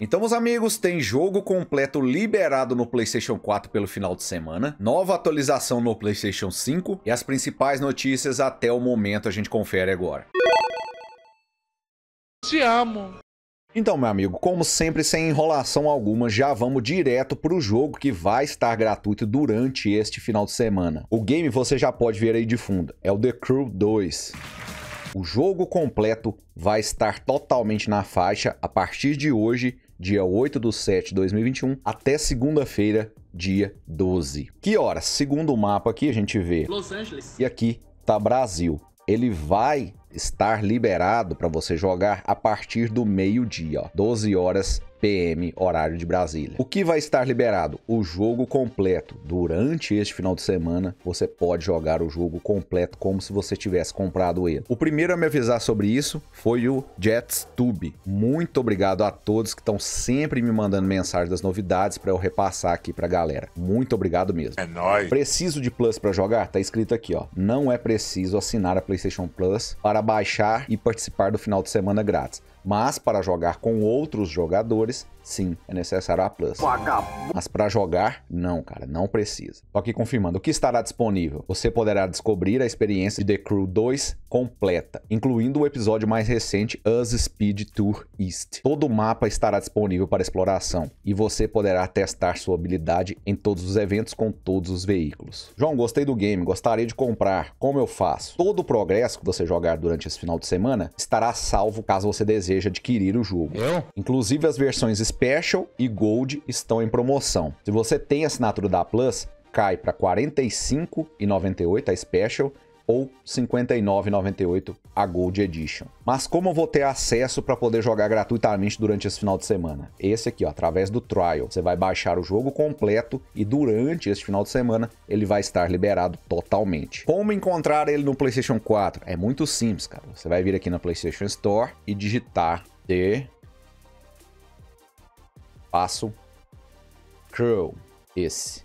Então, meus amigos, tem jogo completo liberado no PlayStation 4 pelo final de semana, nova atualização no PlayStation 5 e as principais notícias até o momento a gente confere agora. Te amo. Então, meu amigo, como sempre, sem enrolação alguma, já vamos direto para o jogo que vai estar gratuito durante este final de semana. O game você já pode ver aí de fundo, é o The Crew 2. O jogo completo vai estar totalmente na faixa a partir de hoje dia 8 do 7 de 2021, até segunda-feira, dia 12. Que horas? Segundo o mapa aqui, a gente vê. Los Angeles. E aqui tá Brasil. Ele vai estar liberado para você jogar a partir do meio-dia, 12 horas PM, horário de Brasília. O que vai estar liberado? O jogo completo. Durante este final de semana, você pode jogar o jogo completo como se você tivesse comprado ele. O primeiro a me avisar sobre isso foi o JetsTube. Muito obrigado a todos que estão sempre me mandando mensagem das novidades para eu repassar aqui para a galera. Muito obrigado mesmo. É nóis. Preciso de Plus para jogar? Tá escrito aqui, ó. Não é preciso assinar a PlayStation Plus para baixar e participar do final de semana grátis. Mas para jogar com outros jogadores, sim, é necessário a Plus. Mas para jogar, não, cara, não precisa. Só que confirmando, o que estará disponível? Você poderá descobrir a experiência de The Crew 2 completa, incluindo o episódio mais recente, Us Speed Tour East. Todo o mapa estará disponível para exploração e você poderá testar sua habilidade em todos os eventos com todos os veículos. João, gostei do game, gostaria de comprar. Como eu faço? Todo o progresso que você jogar durante esse final de semana estará salvo caso você deseje deseja adquirir o jogo. Eu? Inclusive as versões Special e Gold estão em promoção. Se você tem assinatura da Plus, cai para R$ 45,98 a Special ou R$ 59,98 a Gold Edition. Mas como eu vou ter acesso para poder jogar gratuitamente durante esse final de semana? Esse aqui, ó, através do Trial. Você vai baixar o jogo completo e durante este final de semana ele vai estar liberado totalmente. Como encontrar ele no PlayStation 4? É muito simples, cara. Você vai vir aqui na PlayStation Store e digitar The Passo Crew. Esse.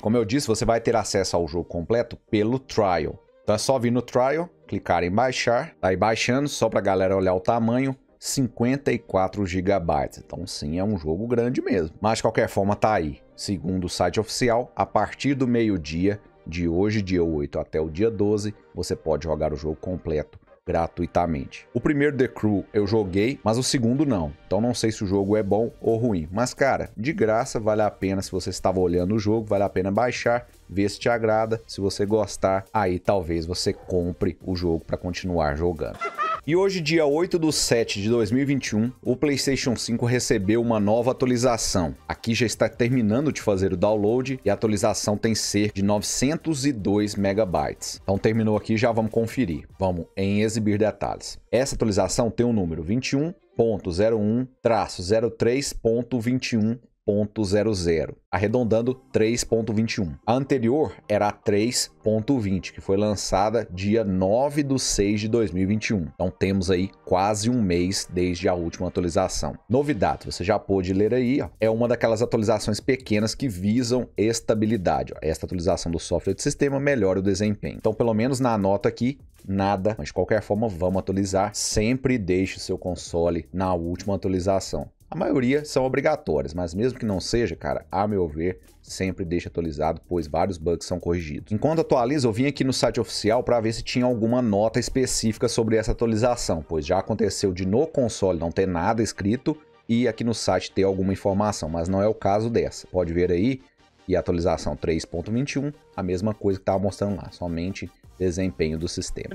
Como eu disse, você vai ter acesso ao jogo completo pelo Trial. Então é só vir no Trial, clicar em baixar, tá aí baixando, só para a galera olhar o tamanho, 54 GB. Então sim, é um jogo grande mesmo. Mas de qualquer forma tá aí. Segundo o site oficial, a partir do meio-dia de hoje, dia 8 até o dia 12, você pode jogar o jogo completo gratuitamente. O primeiro The Crew eu joguei, mas o segundo não. Então não sei se o jogo é bom ou ruim. Mas cara, de graça vale a pena se você estava olhando o jogo, vale a pena baixar, ver se te agrada. Se você gostar, aí talvez você compre o jogo para continuar jogando. E hoje, dia 8 de 7 de 2021, o PlayStation 5 recebeu uma nova atualização. Aqui já está terminando de fazer o download e a atualização tem cerca de 902 megabytes. Então terminou aqui, já vamos conferir. Vamos em exibir detalhes. Essa atualização tem o número 21.01-03.21 3.00, arredondando 3.21. A anterior era a 3.20, que foi lançada dia 9 de 6 de 2021. Então temos aí quase um mês desde a última atualização. Novidade, você já pôde ler aí, ó, é uma daquelas atualizações pequenas que visam estabilidade. Ó. Esta atualização do software de sistema melhora o desempenho. Então, pelo menos na nota aqui, nada, mas de qualquer forma vamos atualizar. Sempre deixe seu console na última atualização. A maioria são obrigatórias, mas mesmo que não seja, cara, a meu ver, sempre deixa atualizado, pois vários bugs são corrigidos. Enquanto atualiza, eu vim aqui no site oficial para ver se tinha alguma nota específica sobre essa atualização, pois já aconteceu de no console não ter nada escrito e aqui no site ter alguma informação, mas não é o caso dessa. Pode ver aí, e a atualização 3.21, a mesma coisa que estava mostrando lá, somente desempenho do sistema.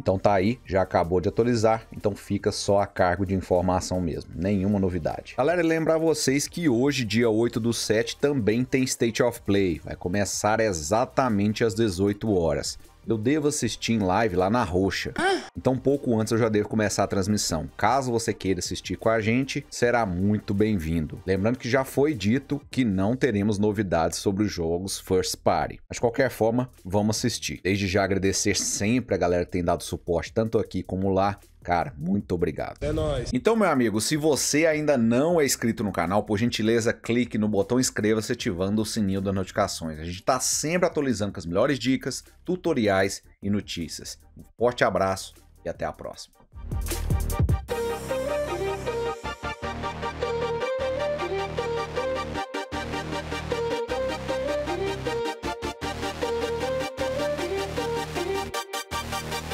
Então tá aí, já acabou de atualizar, então fica só a cargo de informação mesmo, nenhuma novidade. Galera, lembrar vocês que hoje, dia 8 do 7, também tem State of Play, vai começar exatamente às 18 horas eu devo assistir em live lá na Roxa. Então, pouco antes eu já devo começar a transmissão. Caso você queira assistir com a gente, será muito bem-vindo. Lembrando que já foi dito que não teremos novidades sobre os jogos First Party. Mas de qualquer forma, vamos assistir. Desde já agradecer sempre a galera que tem dado suporte, tanto aqui como lá. Cara, muito obrigado. É nóis. Então, meu amigo, se você ainda não é inscrito no canal, por gentileza, clique no botão inscreva-se ativando o sininho das notificações. A gente está sempre atualizando com as melhores dicas, tutoriais e notícias. Um forte abraço e até a próxima.